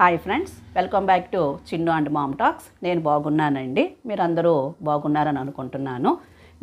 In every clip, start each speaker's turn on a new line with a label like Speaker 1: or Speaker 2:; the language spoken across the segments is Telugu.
Speaker 1: Hi friends welcome back to Chinnu and mom talks నేను బాగున్నానండి. మీరందరూ బాగున్నారని అనుకుంటున్నాను.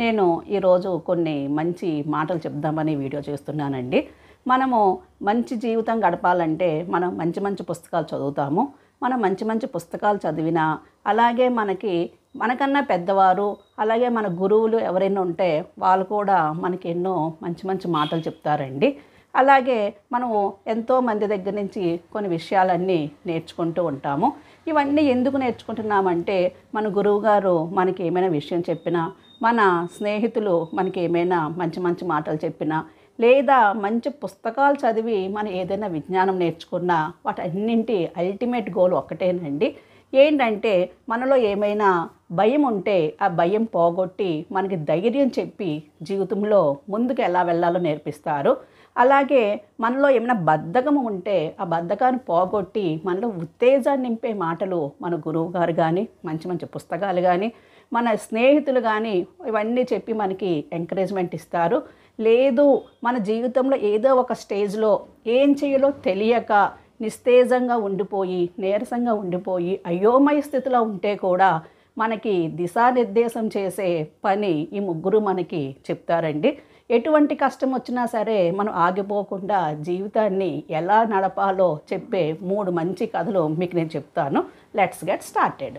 Speaker 1: నేను ఈరోజు కొన్ని మంచి మాటలు చెప్దామని వీడియో చేస్తున్నానండి. మనము మంచి జీవితం గడపాలంటే మనం మంచి మంచి పుస్తకాలు చదువుతాము. మనం మంచి మంచి పుస్తకాలు చదివినా అలాగే మనకి మనకన్నా పెద్దవారు అలాగే మన గురువులు ఎవరైనా ఉంటే వాళ్ళు కూడా మనకి ఎన్నో మంచి మంచి మాటలు చెప్తారండి. అలాగే మనము ఎంతో మంది దగ్గర నుంచి కొన్ని విషయాలన్నీ నేర్చుకుంటూ ఉంటాము. ఇవన్నీ ఎందుకు నేర్చుకుంటున్నామంటే మన గురువుగారు మనకి ఏమైనా విషయం చెప్పినా మన స్నేహితులు మనకి ఏమైనా మంచి మంచి మాటలు చెప్పినా లేదా మంచి పుస్తకాలు చదివి మనం ఏదైనా విజ్ఞానం నేర్చుకున్నా వాటన్నింటి అల్టిమేట్ గోల్ ఒక్కటేనండి. ఏంటంటే మనలో ఏమైనా భయం ఉంటే ఆ భయం పోగొట్టి మనకి ధైర్యం చెప్పి జీవితంలో ముందుకు ఎలా వెళ్ళాలో నేర్పిస్తారు. అలాగే మనలో ఏమైనా బద్ధకము ఉంటే ఆ బద్ధకాన్ని పోగొట్టి మనలో ఉత్తేజాన్ని నింపే మాటలు మన గురువు గారు కానీ మంచి మంచి పుస్తకాలు కానీ మన స్నేహితులు కానీ ఇవన్నీ చెప్పి మనకి ఎంకరేజ్మెంట్ ఇస్తారు. లేదు మన జీవితంలో ఏదో ఒక స్టేజ్లో ఏం చేయాలో తెలియక నిస్తేజంగా ఉండిపోయి నీరసంగా ఉండిపోయి అయోమయ స్థితిలో ఉంటే కూడా మనకి దిశానిర్దేశం చేసే పని ఈ ముగ్గురు మనకి చెప్తారండి. ఎటువంటి కష్టం వచ్చినా సరే మనం ఆగిపోకుండా జీవితాన్ని ఎలా నడపాలో చెప్పే మూడు మంచి కథలు మీకు నేను చెప్తాను. లెట్స్ గెట్ స్టార్టెడ్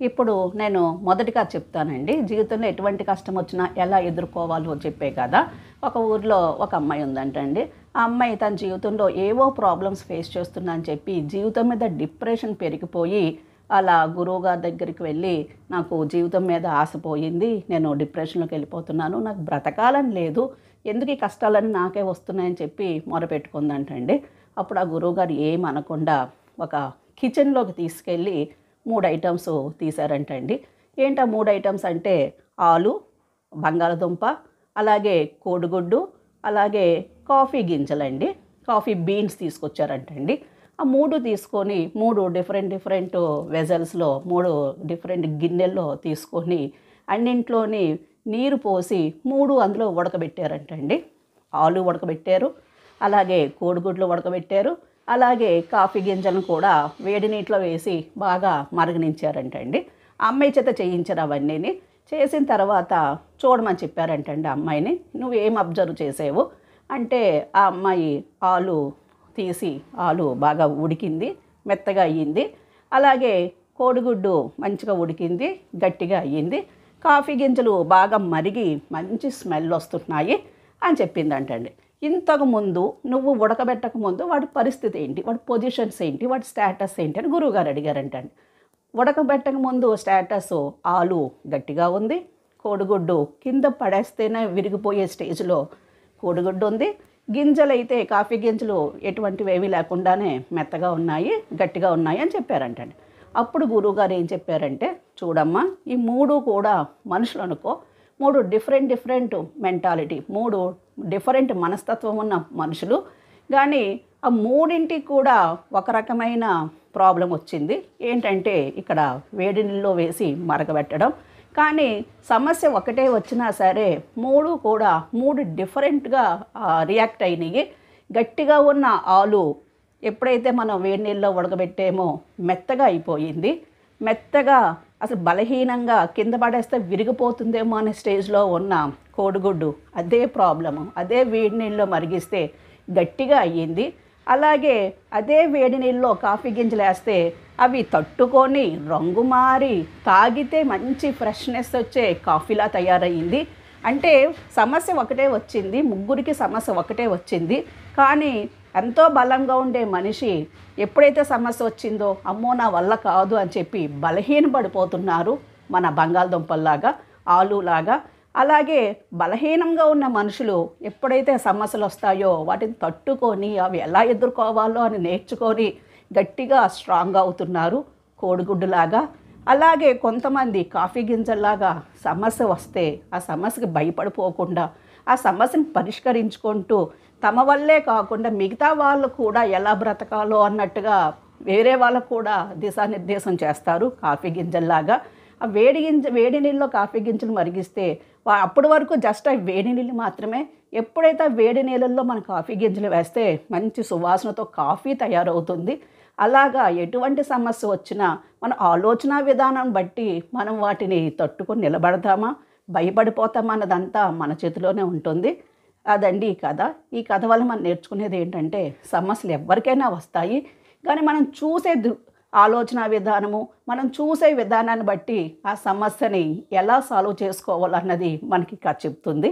Speaker 1: ఇప్పుడు నేను మొదటిగా చెప్తానండి. జీవితంలో ఎటువంటి కష్టం వచ్చినా ఎలా ఎదుర్కోవాలో చెప్పే కదా ఒక ఊర్లో ఒక అమ్మాయి ఉందంటండి. ఆ అమ్మాయి తన జీవితంలో ఏవో ప్రాబ్లమ్స్ ఫేస్ చేస్తుందని అని చెప్పి జీవితం మీద డిప్రెషన్ పెరిగిపోయి అలా గురువుగారి దగ్గరికి వెళ్ళి నాకు జీవితం మీద ఆశపోయింది నేను డిప్రెషన్లోకి వెళ్ళిపోతున్నాను. నాకు బ్రతకాలని లేదు. ఎందుకు ఈ కష్టాలన్నీ నాకే వస్తున్నాయని చెప్పి మొరపెట్టుకుందంటండి. అప్పుడు ఆ గురువుగారు ఏం అనకుండా ఒక కిచెన్లోకి తీసుకెళ్ళి మూడు ఐటమ్స్ తీశారంటండి. ఏంటా మూడు ఐటమ్స్ అంటే ఆలు బంగాళదుంప అలాగే కోడిగుడ్డు అలాగే కాఫీ గింజలండి. కాఫీ బీన్స్ తీసుకొచ్చారంటండి. ఆ మూడు తీసుకొని మూడు డిఫరెంట్ డిఫరెంట్ వెజల్స్లో మూడు డిఫరెంట్ గిన్నెల్లో తీసుకొని అన్నింట్లోని నీరు పోసి మూడు అందులో ఉడకబెట్టారంటండి. ఆలు ఉడకబెట్టారు అలాగే కోడిగుడ్లు ఉడకబెట్టారు అలాగే కాఫీ గింజలను కూడా వేడి నీటిలో వేసి బాగా మరగనించారంటండి. అమ్మాయి చేత చేయించారు అవన్నీని చేసిన తర్వాత చూడమని చెప్పారంటండి అమ్మాయిని. నువ్వు ఏం అబ్జర్వ్ చేసావు? అంటే ఆ అమ్మాయి ఆలు తీసి ఆలు బాగా ఉడికింది మెత్తగా అయ్యింది. అలాగే కోడిగుడ్డు మంచిగా ఉడికింది గట్టిగా అయ్యింది. కాఫీ గింజలు బాగా మరిగి మంచి స్మెల్ వస్తున్నాయి అని చెప్పిందంటండి. ఇంతకు ముందు నువ్వు ఉడకబెట్టక ముందు వాడి పరిస్థితి ఏంటి? వాడి పొజిషన్స్ ఏంటి? వాడి స్టేటస్ ఏంటి? అని గురువుగారు అడిగారంటండి. ఉడకబెట్టక ముందు స్టేటస్ ఆలు గట్టిగా ఉంది. కోడిగుడ్డు కింద పడేస్తేనే విరిగిపోయే స్టేజ్లో కోడిగుడ్డు ఉంది. గింజలు అయితే కాఫీ గింజలు ఎటువంటివి లేకుండానే మెత్తగా ఉన్నాయి గట్టిగా ఉన్నాయి అని చెప్పారంటండి. అప్పుడు గురువుగారు ఏం చెప్పారంటే చూడమ్మా ఈ మూడు కూడా మనుషులు అనుకో మూడు డిఫరెంట్ డిఫరెంట్ మెంటాలిటీ మూడు డిఫరెంట్ మనస్తత్వం ఉన్న మనుషులు కానీ ఆ మూడింటికి కూడా ఒక రకమైన ప్రాబ్లం వచ్చింది. ఏంటంటే ఇక్కడ వేడి నీళ్ళలో వేసి మరగబెట్టడం కానీ సమస్య ఒకటే వచ్చినా సరే మూడు కూడా మూడు డిఫరెంట్గా రియాక్ట్ అయినాయి. గట్టిగా ఉన్న ఆలు ఎప్పుడైతే మనం వేడి నీళ్ళలో ఉడకబెట్టామో మెత్తగా అయిపోయింది. మెత్తగా అసలు బలహీనంగా కింద పడేస్తే విరిగిపోతుందేమో అనే స్టేజ్లో ఉన్న కోడిగుడ్డు అదే ప్రాబ్లము అదే వేడి నీళ్ళలో మరిగిస్తే గట్టిగా అయ్యింది. అలాగే అదే వేడి నీళ్ళలో కాఫీ గింజలు వేస్తే అవి తట్టుకొని రంగు మారి తాగితే మంచి ఫ్రెష్నెస్ వచ్చే కాఫీలా తయారయ్యింది. అంటే సమస్య ఒకటే వచ్చింది ముగ్గురికి సమస్య ఒకటే వచ్చింది. కానీ ఎంతో బలంగా ఉండే మనిషి ఎప్పుడైతే సమస్య వచ్చిందో అమ్మో నా వల్ల కాదు అని చెప్పి బలహీనపడిపోతున్నారు మన బంగాళదుంపల్లాగా ఆలులాగా. అలాగే బలహీనంగా ఉన్న మనుషులు ఎప్పుడైతే సమస్యలు వస్తాయో వాటిని తట్టుకొని అవి ఎలా ఎదుర్కోవాలో అని నేర్చుకొని గట్టిగా స్ట్రాంగ్ అవుతున్నారు కోడిగుడ్డులాగా. అలాగే కొంతమంది కాఫీ గింజల్లాగా సమస్య వస్తే ఆ సమస్యకి భయపడిపోకుండా ఆ సమస్యను పరిష్కరించుకుంటూ తమ వల్లే కాకుండా మిగతా వాళ్ళు కూడా ఎలా బ్రతకాలో అన్నట్టుగా వేరే వాళ్ళకు కూడా దిశానిర్దేశం చేస్తారు కాఫీ గింజల్లాగా. ఆ వేడి గింజ వేడి నీళ్ళలో కాఫీ గింజలు మరిగిస్తే అప్పటి వరకు జస్ట్ ఆ వేడి నీళ్ళు మాత్రమే ఎప్పుడైతే వేడి నీళ్ళల్లో మన కాఫీ గింజలు వేస్తే మంచి సువాసనతో కాఫీ తయారవుతుంది. అలాగా ఎటువంటి సమస్య వచ్చినా మన ఆలోచన విధానం బట్టి మనం వాటిని తట్టుకొని నిలబడతామా? భయపడిపోతామా అన్నదంతా మన చేతిలోనే ఉంటుంది. అదండి ఈ కథ. ఈ కథ వల్ల మనం నేర్చుకునేది ఏంటంటే సమస్యలు ఎవరికైనా వస్తాయి. కానీ మనం చూసే ఆలోచన విధానము మనం చూసే విధానాన్ని బట్టి ఆ సమస్యని ఎలా సాల్వ్ చేసుకోవాలన్నది మనకి ఇక్కడ చెప్తుంది.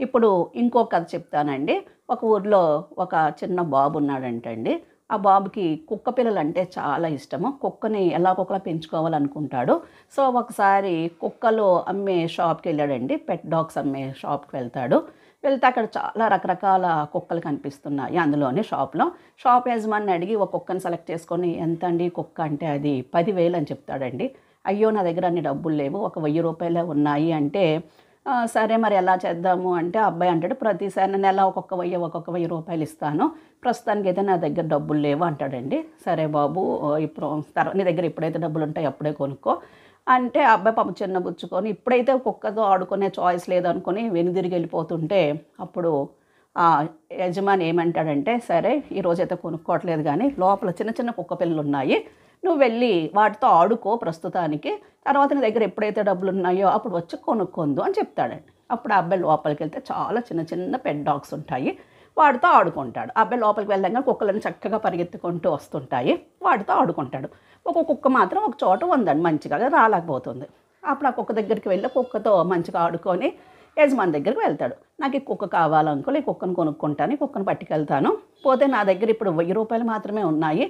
Speaker 1: ఇప్పుడు ఇంకో కథ చెప్తానండి. ఒక ఊర్లో ఒక చిన్న బాబు ఉన్నాడంటండి. ఆ బాబుకి కుక్క పిల్లలు అంటే చాలా ఇష్టము. కుక్కని ఎలా కుక్కలా పెంచుకోవాలనుకుంటాడు. సో ఒకసారి కుక్కలు అమ్మే షాప్కి వెళ్ళాడండి. పెట్ డాగ్స్ అమ్మే షాప్కి వెళ్తాడు. వెళ్తే అక్కడ చాలా రకరకాల కుక్కలు కనిపిస్తున్నాయి అందులోనే షాప్లో. షాప్ యజమాని అడిగి ఒక కుక్కని సెలెక్ట్ చేసుకొని ఎంత అండి కుక్క అంటే అది? పదివేలు అని చెప్తాడండి. అయ్యో నా దగ్గర అన్ని డబ్బులు లేవు. ఒక వెయ్యి రూపాయలే ఉన్నాయి అంటే సరే మరి ఎలా చేద్దాము? అంటే అబ్బాయి అంటాడు ప్రతిసారి నెల ఒక్కొక్క వెయ్యి ఒక్కొక్క వెయ్యి రూపాయలు ఇస్తాను. ప్రస్తుతానికి అయితే నా దగ్గర డబ్బులు లేవు అంటాడండి. సరే బాబు ఇప్పుడు తర్వాత నీ దగ్గర ఎప్పుడైతే డబ్బులు ఉంటాయి అప్పుడే కొనుక్కో. అంటే అబ్బాయి పాపం చిన్న బుచ్చుకొని ఇప్పుడైతే కుక్కతో ఆడుకునే చాయిస్ లేదనుకొని వెనుదిరిగి వెళ్ళిపోతుంటే అప్పుడు యజమాని ఏమంటాడంటే సరే ఈరోజైతే కొనుక్కోవట్లేదు కానీ లోపల చిన్న చిన్న కుక్క పిల్లలు ఉన్నాయి నువ్వు వెళ్ళి వాటితో ఆడుకో ప్రస్తుతానికి. తర్వాత నీ దగ్గర ఎప్పుడైతే డబ్బులు ఉన్నాయో అప్పుడు వచ్చి కొనుక్కొందు అని చెప్తాడండి అప్పుడు ఆ అబ్బాయి లోపలికి వెళ్తే చాలా చిన్న చిన్న పెట్ డాగ్స్ ఉంటాయి. వాటితో ఆడుకుంటాడు. అబ్బాయి లోపలికి వెళ్ళంగా కుక్కలను చక్కగా పరిగెత్తుకుంటూ వస్తుంటాయి. వాటితో ఆడుకుంటాడు. ఒక కుక్క మాత్రం ఒక చోట ఉందండి మంచిగా రాలేకపోతుంది. అప్పుడు ఆ కుక్క దగ్గరికి వెళ్ళి కుక్కతో మంచిగా ఆడుకొని యజమాని దగ్గరికి వెళ్తాడు. నాకు ఈ కుక్క కావాలనుకోలే ఈ కుక్కను కొనుక్కుంటాను ఈ కుక్కను పట్టుకెళ్తాను. పోతే నా దగ్గర ఇప్పుడు వెయ్యి రూపాయలు మాత్రమే ఉన్నాయి.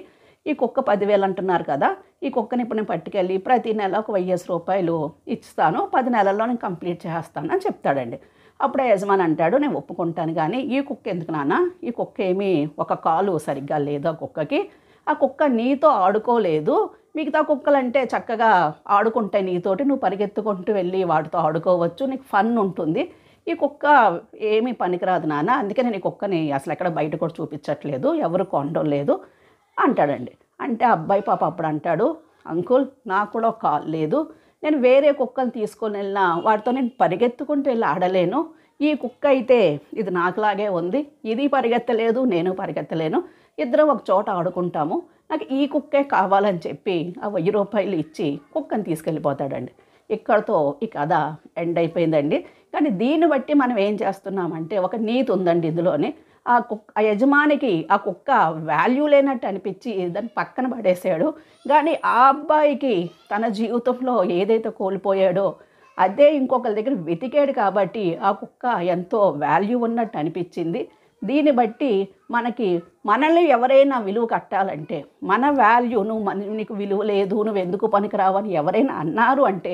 Speaker 1: ఈ కుక్క పదివేలు అంటున్నారు కదా ఈ కుక్కని ఇప్పుడు నేను పట్టుకెళ్ళి ప్రతి నెల ఒక వెయ్యేసి రూపాయలు ఇస్తాను పది నెలల్లో నేను కంప్లీట్ చేస్తాను అని చెప్తాడండి. అప్పుడు యజమాని అంటాడు నేను ఒప్పుకుంటాను కానీ ఈ కుక్క ఎందుకు నాన్న? ఈ కుక్క ఏమీ ఒక కాలు సరిగ్గా లేదు ఆ కుక్కకి. ఆ కుక్క నీతో ఆడుకోలేదు. మిగతా కుక్కలంటే చక్కగా ఆడుకుంటాయి నీతోటి నువ్వు పరిగెత్తుకుంటూ వెళ్ళి వాటితో ఆడుకోవచ్చు నీకు ఫన్ ఉంటుంది. ఈ కుక్క ఏమీ పనికిరాదు నాన్న అందుకే నేను ఈ కుక్కని అసలు ఎక్కడ బయట కూడా చూపించట్లేదు ఎవరు కొనడం లేదు. అంటాడండి. అంటే అబ్బాయి పాప అప్పుడు అంటాడు అంకుల్ నాకు కూడా ఒక కాల్ లేదు. నేను వేరే కుక్కను తీసుకొని వెళ్ళినా వాటితో నేను పరిగెత్తుకుంటూ వెళ్ళి ఆడలేను. ఈ కుక్క అయితే ఇది నాకులాగే ఉంది. ఇది పరిగెత్తలేదు నేను పరిగెత్తలేను. ఇద్దరం ఒక చోట ఆడుకుంటాము. నాకు ఈ కుక్కే కావాలని చెప్పి ఆ వెయ్యి రూపాయలు ఇచ్చి కుక్కని తీసుకెళ్ళిపోతాడండి. ఇక్కడతో ఈ కథ ఎండ్ అయిపోయిందండి. కానీ దీన్ని బట్టి మనం ఏం చేస్తున్నామంటే ఒక నీతి ఉందండి ఇందులోనే. ఆ కుక్క ఆ యజమానికి ఆ కుక్క వాల్యూ లేనట్టు అనిపించి దాన్ని పక్కన పడేసాడు. కానీ ఆ అబ్బాయికి తన జీవితంలో ఏదైతే కోల్పోయాడో అదే ఇంకొకరి దగ్గర వెతికాడు కాబట్టి ఆ కుక్క ఎంతో వాల్యూ ఉన్నట్టు అనిపించింది. దీన్ని బట్టి మనకి మనల్ని ఎవరైనా విలువ కట్టాలంటే మన వాల్యూ నువ్వు మన నీకు విలువ లేదు నువ్వు ఎందుకు పనికిరావని ఎవరైనా అన్నారు అంటే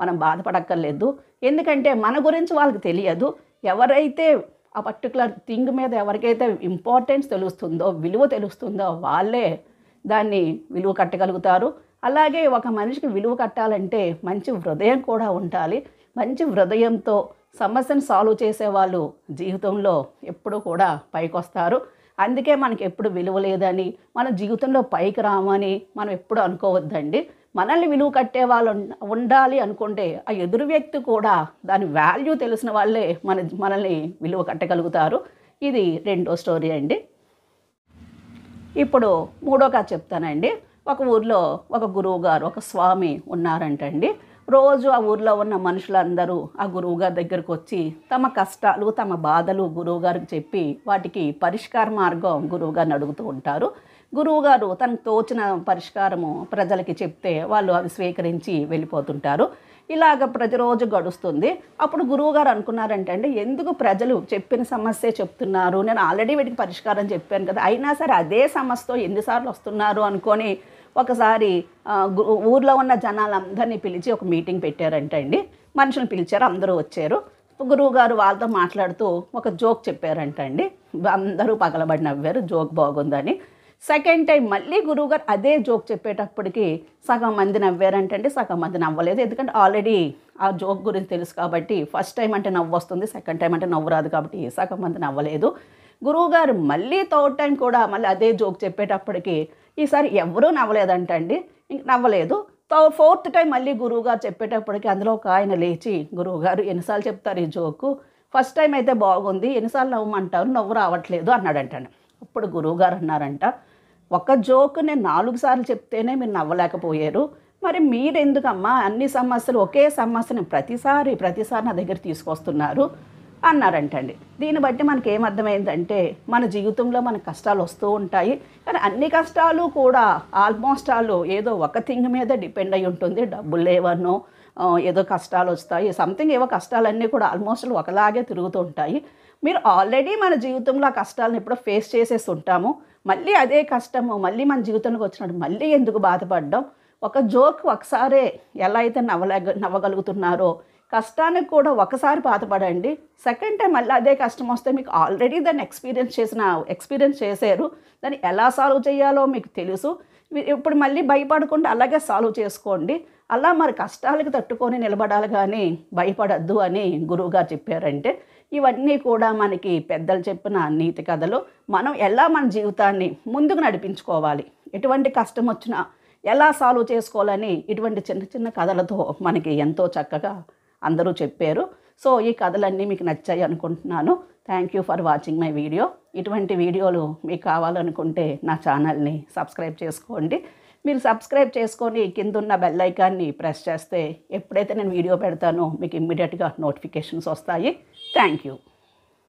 Speaker 1: మనం బాధపడక్కర్లేదు. ఎందుకంటే మన గురించి వాళ్ళకి తెలియదు. ఎవరైతే ఆ పర్టికులర్ థింగ్ మీద ఎవరికైతే ఇంపార్టెన్స్ తెలుస్తుందో విలువ తెలుస్తుందో వాళ్ళే దాన్ని విలువ కట్టగలుగుతారు. అలాగే ఒక మనిషికి విలువ కట్టాలంటే మంచి హృదయం కూడా ఉండాలి. మంచి హృదయంతో సమస్యను సాల్వ్ చేసేవాళ్ళు జీవితంలో ఎప్పుడు కూడా పైకొస్తారు. అందుకే మనకి ఎప్పుడు విలువ లేదని మన జీవితంలో పైకి రామని మనం ఎప్పుడు అనుకోవద్దండి. మనల్ని విలువ కట్టే వాళ్ళు ఉండాలి అనుకుంటే ఆ ఎదురు వ్యక్తి కూడా దాని వాల్యూ తెలిసిన వాళ్ళే మన మనల్ని విలువ కట్టగలుగుతారు. ఇది రెండో స్టోరీ అండి. ఇప్పుడు మూడో కథ చెప్తానండి. ఒక ఊర్లో ఒక గురువు గారు ఒక స్వామి ఉన్నారంటండి. రోజు ఆ ఊర్లో ఉన్న మనుషులందరూ ఆ గురువుగారి దగ్గరకు వచ్చి తమ కష్టాలు తమ బాధలు గురువుగారికి చెప్పి వాటికి పరిష్కార మార్గం గురువుగారిని అడుగుతూ ఉంటారు. గురువుగారు తనకు తోచిన పరిష్కారము ప్రజలకి చెప్తే వాళ్ళు అవి స్వీకరించి వెళ్ళిపోతుంటారు. ఇలాగ ప్రతిరోజు గడుస్తుంది. అప్పుడు గురువుగారు అనుకున్నారంటే అండి ఎందుకు ప్రజలు చెప్పిన సమస్యే చెప్తున్నారు? నేను ఆల్రెడీ వీటికి పరిష్కారం చెప్పాను కదా. అయినా సరే అదే సమస్యతో ఎన్నిసార్లు వస్తున్నారు అనుకొని ఒకసారి ఊర్లో ఉన్న జనాలందరినీ పిలిచి ఒక మీటింగ్ పెట్టారంట అండి. మనుషులు పిలిచారు అందరూ వచ్చారు. గురువుగారు వాళ్ళతో మాట్లాడుతూ ఒక జోక్ చెప్పారంట అండి. అందరూ పగలబడి నవ్వారు జోక్ బాగుందని. సెకండ్ టైం మళ్ళీ గురువుగారు అదే జోక్ చెప్పేటప్పటికి సగం మంది నవ్వారంటండి సగం మంది నవ్వలేదు. ఎందుకంటే ఆల్రెడీ ఆ జోక్ గురించి తెలుసు కాబట్టి ఫస్ట్ టైం అంటే నవ్వు వస్తుంది సెకండ్ టైం అంటే నవ్వు రాదు కాబట్టి సగం మంది నవ్వలేదు. గురువుగారు మళ్ళీ థర్డ్ టైం కూడా మళ్ళీ అదే జోక్ చెప్పేటప్పటికి ఈసారి ఎవరూ నవ్వలేదంటండి. ఇంక నవ్వలేదు. ఫోర్త్ టైం మళ్ళీ గురువుగారు చెప్పేటప్పటికి అందులో ఒక ఆయన లేచి గురువుగారు ఎన్నిసార్లు చెప్తారు ఈ జోకు ఫస్ట్ టైం అయితే బాగుంది ఎన్నిసార్లు నవ్వమంటారు? నవ్వు రావట్లేదు అన్నాడంటాను అప్పుడు గురువుగారు అన్నారంట ఒక జోక్ నేను నాలుగు సార్లు చెప్తేనే మీరు నవ్వలేకపోయారు. మరి మీరెందుకమ్మా అన్ని సమస్యలు ఒకే సమస్యని ప్రతిసారి ప్రతిసారి నా దగ్గర తీసుకొస్తున్నారు? అన్నారంటండి. దీన్ని బట్టి మనకి ఏమర్థమైందంటే మన జీవితంలో మన కష్టాలు వస్తూ ఉంటాయి. కానీ అన్ని కష్టాలు కూడా ఆల్మోస్ట్ ఆల్ ఏదో ఒక థింగ్ మీద డిపెండ్ అయి ఉంటుంది. డబ్బులు లేవనో ఏదో కష్టాలు వస్తాయి. సంథింగ్ ఏవో కష్టాలన్నీ కూడా ఆల్మోస్ట్ ఒకలాగే తిరుగుతూ ఉంటాయి. మీరు ఆల్రెడీ మన జీవితంలో ఆ కష్టాలను ఎప్పుడో ఫేస్ చేసేసి ఉంటాము. మళ్ళీ అదే కష్టము మళ్ళీ మన జీవితంలోకి వచ్చినప్పుడు మళ్ళీ ఎందుకు బాధపడడం? ఒక జోక్ ఒకసారే ఎలా అయితే నవ్వలేగ నవ్వగలుగుతున్నారో కష్టానికి కూడా ఒకసారి బాధపడండి. సెకండ్ టైం మళ్ళీ అదే కష్టం వస్తే మీకు ఆల్రెడీ దాన్ని ఎక్స్పీరియన్స్ చేసిన ఎక్స్పీరియన్స్ చేశారు. దాన్ని ఎలా సాల్వ్ చేయాలో మీకు తెలుసు. ఇప్పుడు మళ్ళీ భయపడకుండా అలాగే సాల్వ్ చేసుకోండి. అలా మరి కష్టాలకు తట్టుకొని నిలబడాలి కానీ భయపడద్దు అని గురువుగారు చెప్పారంటే ఇవన్నీ కూడా మనకి పెద్దలు చెప్పిన నీతి కథలు. మనం ఎలా మన జీవితాన్ని ముందుకు నడిపించుకోవాలి? ఎటువంటి కష్టం వచ్చినా ఎలా సాల్వ్ చేసుకోవాలని ఇటువంటి చిన్న చిన్న కథలతో మనకి ఎంతో చక్కగా అందరూ చెప్పారు. సో ఈ కథలన్నీ మీకు నచ్చాయి అనుకుంటున్నాను. Thank you for watching my video ఇటువంటి వీడియోలు మీకు కావాలనుకుంటే నా ఛానల్ని సబ్స్క్రైబ్ చేసుకోండి. మీరు సబ్స్క్రైబ్ చేసుకొని కింద ఉన్న బెల్ ఐకాన్ని ప్రెస్ చేస్తే ఎప్పుడైతే నేను వీడియో పెడతానో మీకు ఇమ్మీడియట్గా నోటిఫికేషన్స్ వస్తాయి. Thank you.